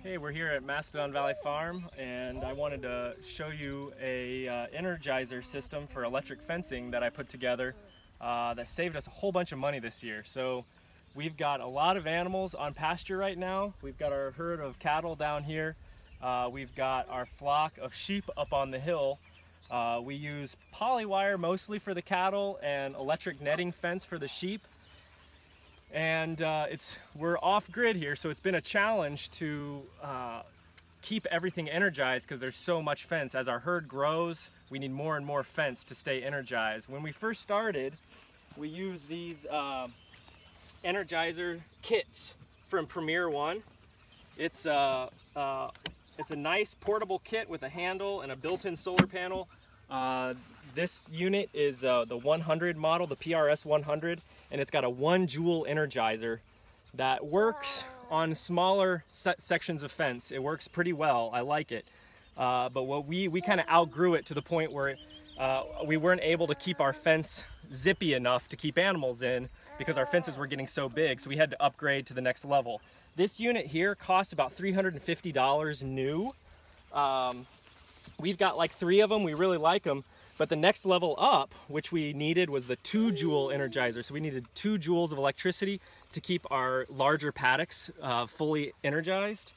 Hey, we're here at Mastodon Valley Farm and I wanted to show you a uh, energizer system for electric fencing that I put together uh, that saved us a whole bunch of money this year. So we've got a lot of animals on pasture right now. We've got our herd of cattle down here. Uh, we've got our flock of sheep up on the hill. Uh, we use polywire mostly for the cattle and electric netting fence for the sheep and uh, it's we're off grid here so it's been a challenge to uh, keep everything energized because there's so much fence. As our herd grows we need more and more fence to stay energized. When we first started we used these uh, energizer kits from Premier One. It's a uh, uh, it's a nice portable kit with a handle and a built-in solar panel. Uh, this unit is the 100 model the PRS 100 and it's got a one joule energizer that works on smaller se sections of fence. It works pretty well. I like it. Uh, but what we, we kind of outgrew it to the point where uh, we weren't able to keep our fence zippy enough to keep animals in because our fences were getting so big. So we had to upgrade to the next level. This unit here costs about $350 new. Um, we've got like three of them. We really like them. But the next level up, which we needed, was the two joule energizer. So we needed two joules of electricity to keep our larger paddocks uh, fully energized.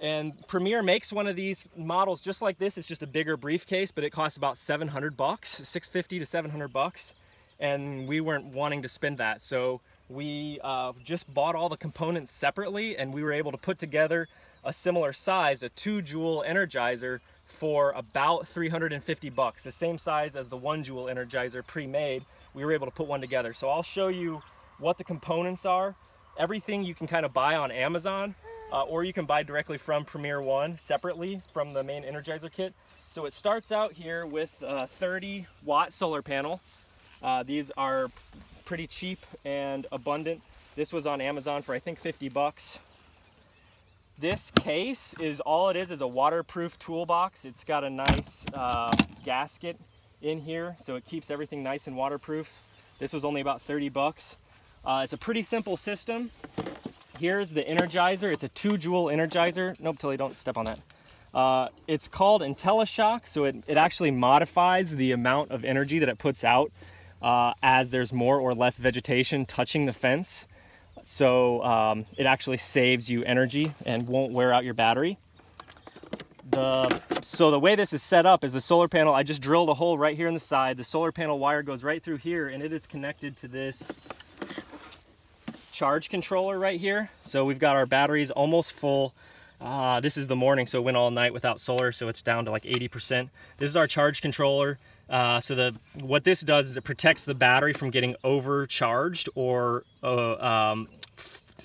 And Premier makes one of these models just like this. It's just a bigger briefcase, but it costs about 700 bucks, 650 to 700 bucks. And we weren't wanting to spend that. So we uh, just bought all the components separately and we were able to put together a similar size, a two joule energizer for about 350 bucks, the same size as the one joule energizer pre-made. We were able to put one together. So I'll show you what the components are. Everything you can kind of buy on Amazon, uh, or you can buy directly from Premier One separately from the main Energizer kit. So it starts out here with a 30 watt solar panel. Uh, these are pretty cheap and abundant. This was on Amazon for I think 50 bucks. This case is all it is is a waterproof toolbox. It's got a nice uh, gasket in here so it keeps everything nice and waterproof. This was only about 30 bucks. Uh, it's a pretty simple system. Here's the Energizer. It's a two joule Energizer. Nope, Tilly, don't step on that. Uh, it's called IntelliShock, so it, it actually modifies the amount of energy that it puts out uh, as there's more or less vegetation touching the fence so um, it actually saves you energy and won't wear out your battery. The, so the way this is set up is the solar panel, I just drilled a hole right here in the side. The solar panel wire goes right through here and it is connected to this charge controller right here. So we've got our batteries almost full. Uh, this is the morning, so it went all night without solar, so it's down to like 80%. This is our charge controller. Uh, so the what this does is it protects the battery from getting overcharged or uh, um,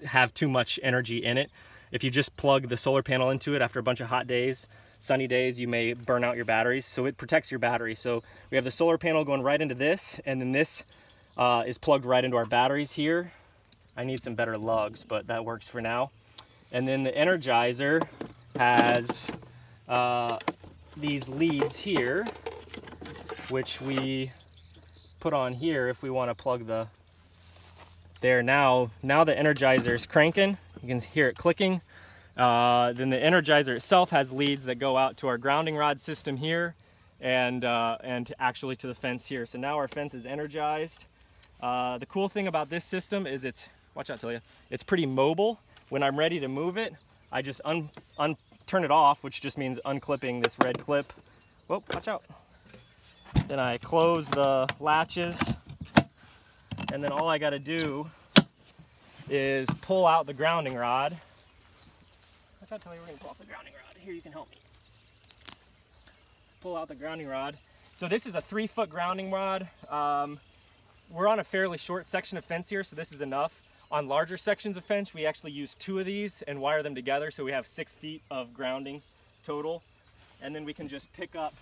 have too much energy in it. If you just plug the solar panel into it after a bunch of hot days, sunny days, you may burn out your batteries. So it protects your battery. So we have the solar panel going right into this, and then this uh, is plugged right into our batteries here. I need some better lugs, but that works for now. And then the Energizer has uh, these leads here which we put on here if we want to plug the there now. Now the energizer is cranking you can hear it clicking. Uh, then the energizer itself has leads that go out to our grounding rod system here and uh, and actually to the fence here. So now our fence is energized. Uh, the cool thing about this system is it's watch out Tilia it's pretty mobile. When I'm ready to move it I just un, un turn it off which just means unclipping this red clip. Whoa watch out then I close the latches and then all I got to do is pull out the grounding rod. I tried to tell you we're to pull out the grounding rod. Here, you can help me. Pull out the grounding rod. So this is a three foot grounding rod. Um, we're on a fairly short section of fence here, so this is enough. On larger sections of fence, we actually use two of these and wire them together so we have six feet of grounding total. And then we can just pick up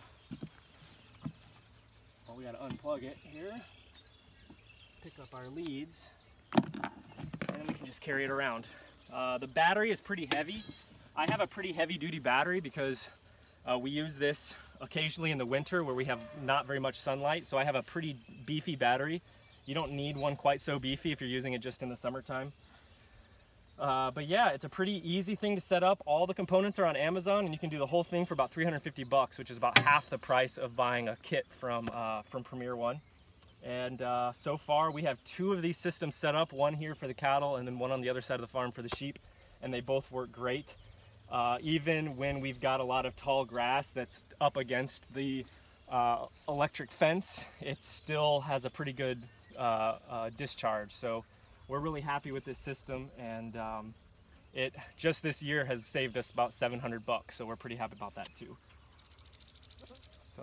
well, we got to unplug it here, pick up our leads, and then we can just carry it around. Uh, the battery is pretty heavy. I have a pretty heavy duty battery because uh, we use this occasionally in the winter where we have not very much sunlight. So I have a pretty beefy battery. You don't need one quite so beefy if you're using it just in the summertime. Uh, but yeah, it's a pretty easy thing to set up. All the components are on Amazon and you can do the whole thing for about 350 bucks, which is about half the price of buying a kit from, uh, from Premier One. And uh, so far we have two of these systems set up, one here for the cattle and then one on the other side of the farm for the sheep. And they both work great. Uh, even when we've got a lot of tall grass that's up against the uh, electric fence, it still has a pretty good discharge. So we're really happy with this system and um, it just this year has saved us about 700 bucks. So we're pretty happy about that too.